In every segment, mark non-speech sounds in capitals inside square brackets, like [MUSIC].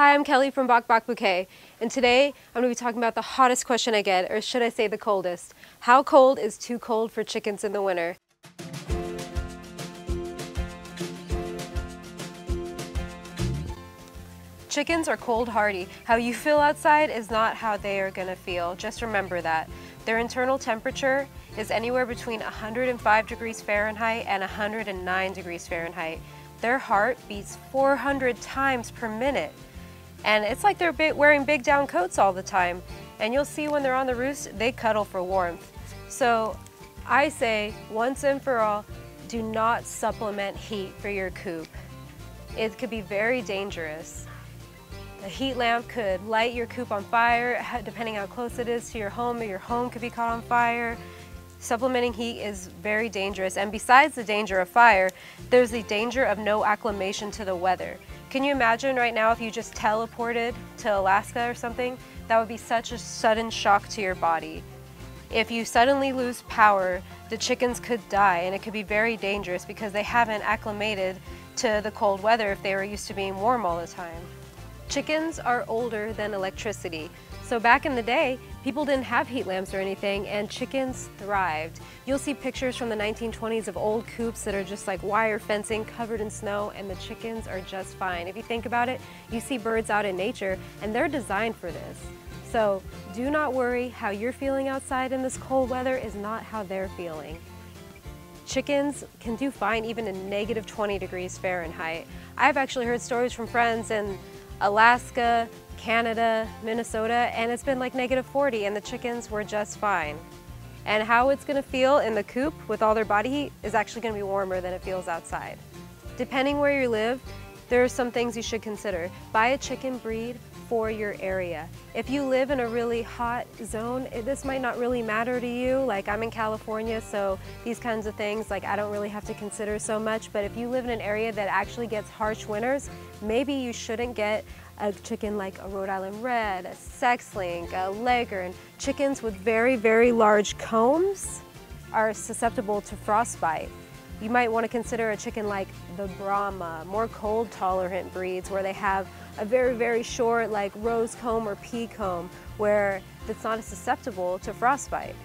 Hi, I'm Kelly from Bock Bock Bouquet, and today I'm going to be talking about the hottest question I get, or should I say the coldest. How cold is too cold for chickens in the winter? Chickens are cold hardy. How you feel outside is not how they are going to feel. Just remember that. Their internal temperature is anywhere between 105 degrees Fahrenheit and 109 degrees Fahrenheit. Their heart beats 400 times per minute. And it's like they're wearing big down coats all the time. And you'll see when they're on the roost, they cuddle for warmth. So I say, once and for all, do not supplement heat for your coop. It could be very dangerous. A heat lamp could light your coop on fire, [LAUGHS] depending how close it is to your home, or your home could be caught on fire. Supplementing heat is very dangerous, and besides the danger of fire, there's the danger of no acclimation to the weather. Can you imagine right now if you just teleported to Alaska or something? That would be such a sudden shock to your body. If you suddenly lose power, the chickens could die, and it could be very dangerous because they haven't acclimated to the cold weather if they were used to being warm all the time. Chickens are older than electricity. So back in the day, people didn't have heat lamps or anything and chickens thrived. You'll see pictures from the 1920s of old coops that are just like wire fencing covered in snow and the chickens are just fine. If you think about it, you see birds out in nature and they're designed for this. So do not worry, how you're feeling outside in this cold weather is not how they're feeling. Chickens can do fine even in negative 20 degrees Fahrenheit. I've actually heard stories from friends and Alaska, Canada, Minnesota, and it's been like negative 40 and the chickens were just fine. And how it's gonna feel in the coop with all their body heat is actually gonna be warmer than it feels outside. Depending where you live, there are some things you should consider. Buy a chicken breed for your area. If you live in a really hot zone, this might not really matter to you. Like I'm in California, so these kinds of things like I don't really have to consider so much. But if you live in an area that actually gets harsh winters, maybe you shouldn't get a chicken like a Rhode Island Red, a Sex Link, a Leghorn. Chickens with very, very large combs are susceptible to frostbite. You might want to consider a chicken like the Brahma, more cold tolerant breeds where they have a very, very short like rose comb or pea comb where it's not as susceptible to frostbite.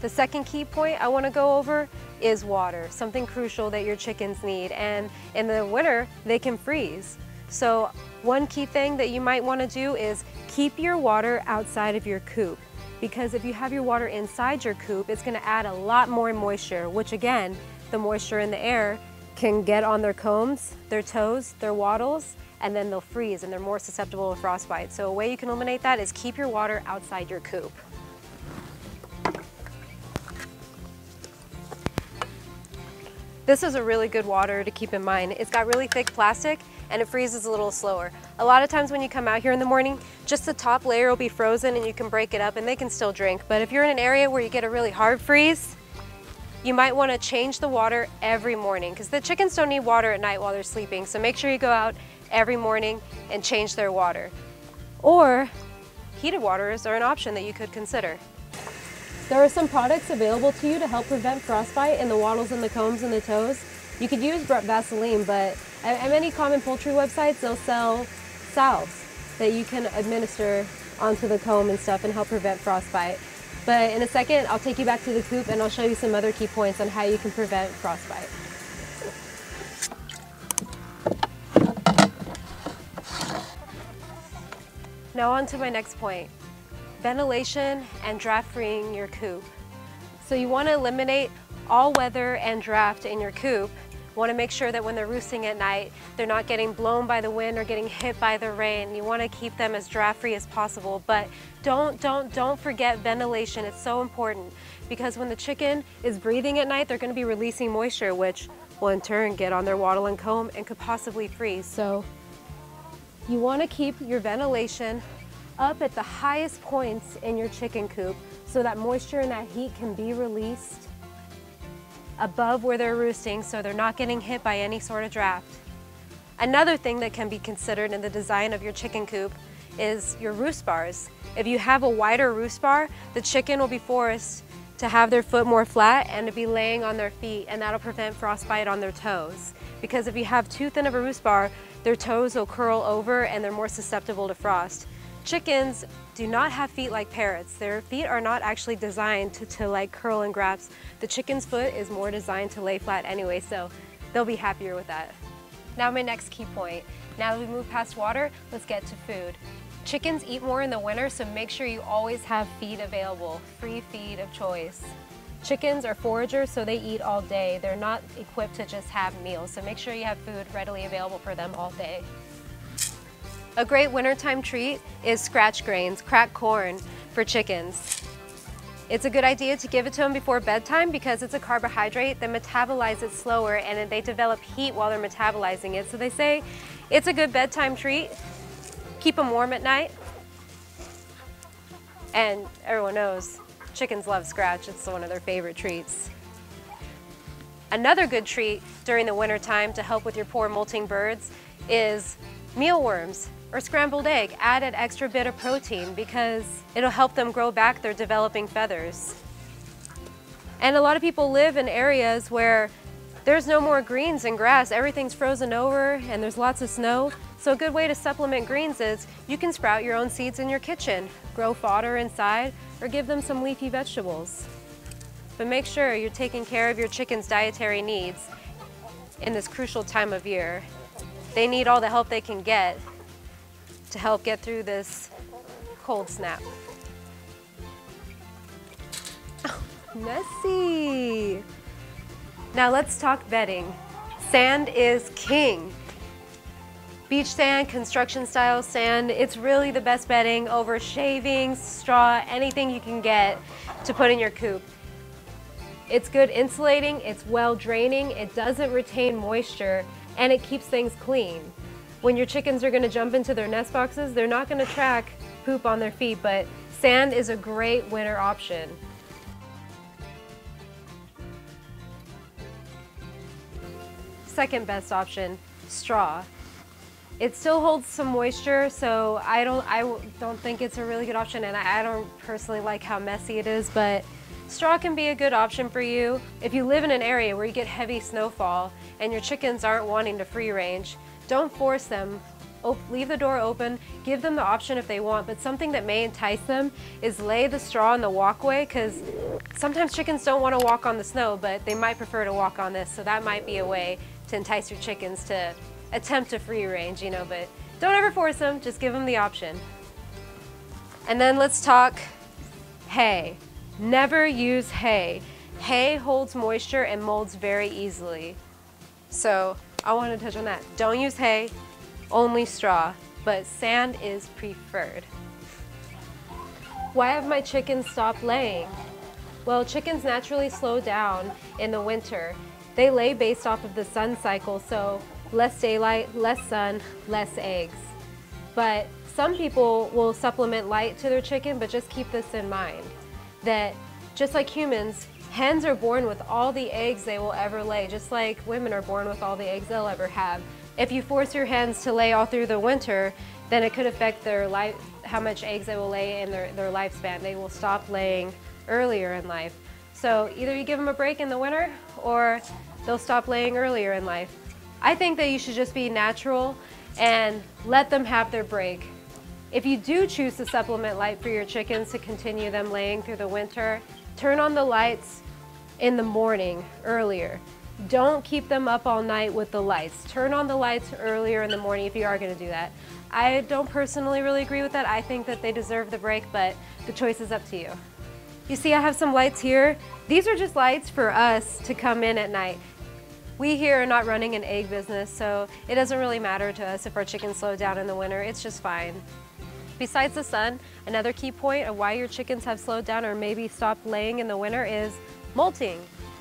The second key point I want to go over is water, something crucial that your chickens need. And in the winter, they can freeze. So one key thing that you might want to do is keep your water outside of your coop. Because if you have your water inside your coop, it's going to add a lot more moisture, which again the moisture in the air can get on their combs, their toes, their wattles, and then they'll freeze and they're more susceptible to frostbite. So a way you can eliminate that is keep your water outside your coop. This is a really good water to keep in mind. It's got really thick plastic and it freezes a little slower. A lot of times when you come out here in the morning, just the top layer will be frozen and you can break it up and they can still drink. But if you're in an area where you get a really hard freeze, you might want to change the water every morning because the chickens don't need water at night while they're sleeping. So make sure you go out every morning and change their water. Or heated waters are an option that you could consider. There are some products available to you to help prevent frostbite in the wattles and the combs and the toes. You could use Vaseline, but at many common poultry websites, they'll sell salves that you can administer onto the comb and stuff and help prevent frostbite. But in a second, I'll take you back to the coop and I'll show you some other key points on how you can prevent frostbite. Now on to my next point, ventilation and draft freeing your coop. So you want to eliminate all weather and draft in your coop want to make sure that when they're roosting at night, they're not getting blown by the wind or getting hit by the rain. You want to keep them as draft free as possible, but don't, don't, don't forget ventilation. It's so important because when the chicken is breathing at night, they're going to be releasing moisture, which will in turn get on their wattle and comb and could possibly freeze. So you want to keep your ventilation up at the highest points in your chicken coop so that moisture and that heat can be released above where they're roosting so they're not getting hit by any sort of draft. Another thing that can be considered in the design of your chicken coop is your roost bars. If you have a wider roost bar, the chicken will be forced to have their foot more flat and to be laying on their feet and that'll prevent frostbite on their toes. because if you have too thin of a roost bar, their toes will curl over and they're more susceptible to frost. Chickens do not have feet like parrots. Their feet are not actually designed to, to like curl and grasp. The chicken's foot is more designed to lay flat anyway, so they'll be happier with that. Now my next key point. Now that we move past water, let's get to food. Chickens eat more in the winter, so make sure you always have feed available, free feed of choice. Chickens are foragers, so they eat all day. They're not equipped to just have meals, so make sure you have food readily available for them all day. A great wintertime treat is scratch grains, cracked corn for chickens. It's a good idea to give it to them before bedtime because it's a carbohydrate that metabolizes slower and they develop heat while they're metabolizing it. So they say it's a good bedtime treat. Keep them warm at night. And everyone knows chickens love scratch. It's one of their favorite treats. Another good treat during the wintertime to help with your poor molting birds is mealworms or scrambled egg. Add an extra bit of protein because it'll help them grow back their developing feathers. And a lot of people live in areas where there's no more greens and grass. Everything's frozen over and there's lots of snow. So a good way to supplement greens is you can sprout your own seeds in your kitchen, grow fodder inside, or give them some leafy vegetables. But make sure you're taking care of your chicken's dietary needs in this crucial time of year. They need all the help they can get to help get through this cold snap. [LAUGHS] Oh, messy. Now let's talk bedding. Sand is king. Beach sand, construction style sand, it's really the best bedding over shavings, straw, anything you can get to put in your coop. It's good insulating, it's well draining, it doesn't retain moisture, and it keeps things clean. When your chickens are gonna jump into their nest boxes, they're not gonna track poop on their feet, but sand is a great winter option. Second best option, straw. It still holds some moisture, so I don't, I don't think it's a really good option, and I don't personally like how messy it is, but straw can be a good option for you. If you live in an area where you get heavy snowfall and your chickens aren't wanting to free range, don't force them. leave the door open, give them the option if they want, but something that may entice them is lay the straw in the walkway because sometimes chickens don't want to walk on the snow, but they might prefer to walk on this, so that might be a way to entice your chickens to attempt a free range, you know, but don't ever force them, just give them the option. And then let's talk hay. Never use hay. Hay holds moisture and molds very easily. So I want to touch on that. Don't use hay, only straw, but sand is preferred. Why have my chickens stopped laying? Well, chickens naturally slow down in the winter. They lay based off of the sun cycle, so less daylight, less sun, less eggs. But some people will supplement light to their chicken, but just keep this in mind, that just like humans, hens are born with all the eggs they will ever lay, just like women are born with all the eggs they'll ever have. If you force your hens to lay all through the winter, then it could affect their life, how much eggs they will lay in their, their lifespan. They will stop laying earlier in life. So either you give them a break in the winter or they'll stop laying earlier in life. I think that you should just be natural and let them have their break. If you do choose to supplement light for your chickens to continue them laying through the winter, turn on the lights in the morning earlier. Don't keep them up all night with the lights. Turn on the lights earlier in the morning if you are going to do that. I don't personally really agree with that. I think that they deserve the break, but the choice is up to you. You see I have some lights here. These are just lights for us to come in at night. We here are not running an egg business, so it doesn't really matter to us if our chickens slow down in the winter. It's just fine. Besides the sun, another key point of why your chickens have slowed down or maybe stopped laying in the winter is molting.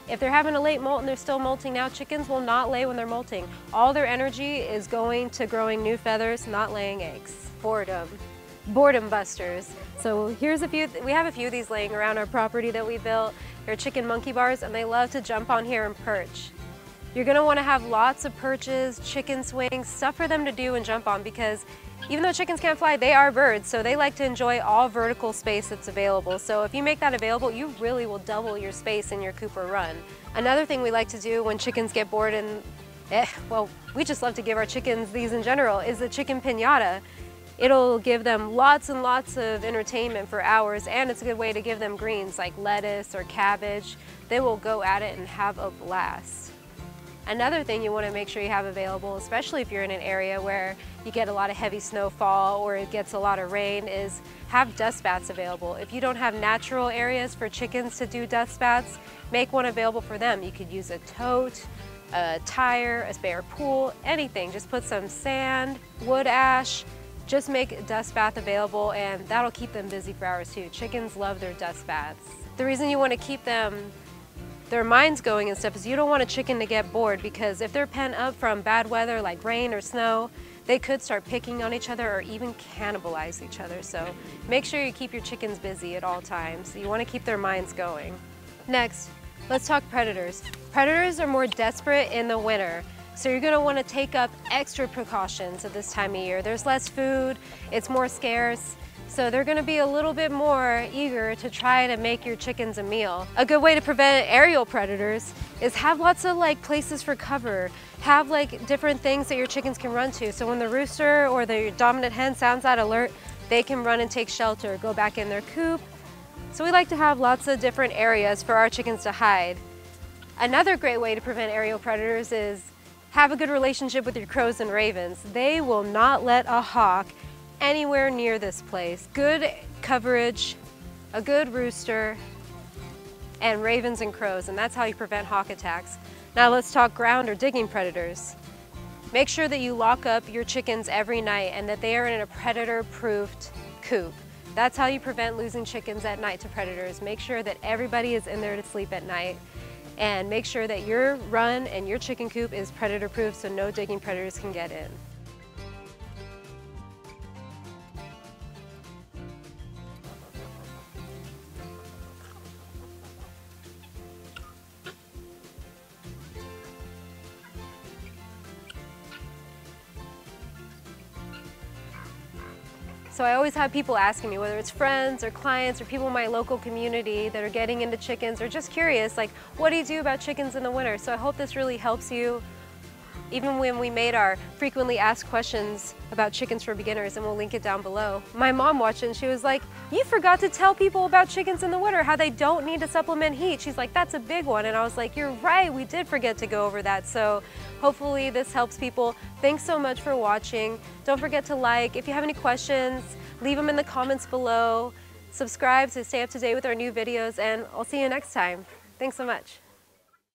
If they're having a late molt and they're still molting now, chickens will not lay when they're molting. All their energy is going to growing new feathers, not laying eggs. Boredom. Boredom busters. So here's a few, we have a few of these laying around our property that we built. They're chicken monkey bars and they love to jump on here and perch. You're gonna wanna have lots of perches, chicken swings, stuff for them to do and jump on because even though chickens can't fly, they are birds, so they like to enjoy all vertical space that's available. So if you make that available, you really will double your space in your coop or run. Another thing we like to do when chickens get bored and, eh, well, we just love to give our chickens these in general, is the chicken pinata. It'll give them lots and lots of entertainment for hours and it's a good way to give them greens like lettuce or cabbage. They will go at it and have a blast. Another thing you want to make sure you have available, especially if you're in an area where you get a lot of heavy snowfall or it gets a lot of rain, is have dust baths available. If you don't have natural areas for chickens to do dust baths, make one available for them. You could use a tote, a tire, a spare pool, anything. Just put some sand, wood ash, just make a dust bath available and that'll keep them busy for hours too. Chickens love their dust baths. The reason you want to keep them their minds going and stuff is you don't want a chicken to get bored because if they're pent up from bad weather like rain or snow, they could start picking on each other or even cannibalize each other. So make sure you keep your chickens busy at all times. You want to keep their minds going. Next, let's talk predators. Predators are more desperate in the winter. So you're gonna wanna take up extra precautions at this time of year. There's less food, it's more scarce, so they're gonna be a little bit more eager to try to make your chickens a meal. A good way to prevent aerial predators is have lots of like places for cover. Have like different things that your chickens can run to. So when the rooster or the dominant hen sounds that alert, they can run and take shelter, go back in their coop. So we like to have lots of different areas for our chickens to hide. Another great way to prevent aerial predators is have a good relationship with your crows and ravens. They will not let a hawk anywhere near this place. Good coverage, a good rooster, and ravens and crows, and that's how you prevent hawk attacks. Now let's talk ground or digging predators. Make sure that you lock up your chickens every night and that they are in a predator-proofed coop. That's how you prevent losing chickens at night to predators. Make sure that everybody is in there to sleep at night and make sure that your run and your chicken coop is predator proof so no digging predators can get in. So I always have people asking me, whether it's friends or clients or people in my local community that are getting into chickens or just curious, like, what do you do about chickens in the winter? So I hope this really helps you. Even when we made our frequently asked questions about chickens for beginners, and we'll link it down below. My mom watched it and she was like, you forgot to tell people about chickens in the winter, how they don't need to supplement heat. She's like, that's a big one. And I was like, you're right, we did forget to go over that. So hopefully this helps people. Thanks so much for watching. Don't forget to like. If you have any questions, leave them in the comments below. Subscribe to stay up to date with our new videos and I'll see you next time. Thanks so much.